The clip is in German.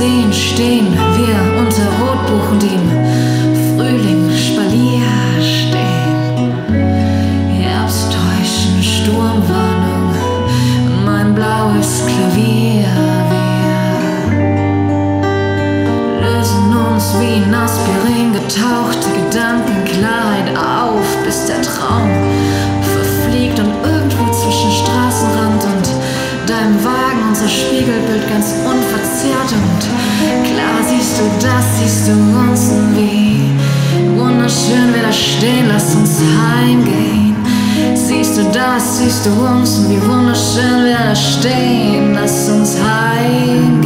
uns sehen, stehen wir unter Rotbuchen, im Frühling Spalier stehen. Herbsttäuschen, Sturmwarnung, mein blaues Klavier. Wir lösen uns wie in Aspirin getauchte Gedankenklarheit auf, und klar siehst du das, siehst du uns wie wunderschön wir da stehen, lass uns heimgehen. Siehst du das, siehst du uns wie wunderschön wir da stehen, lass uns heimgehen.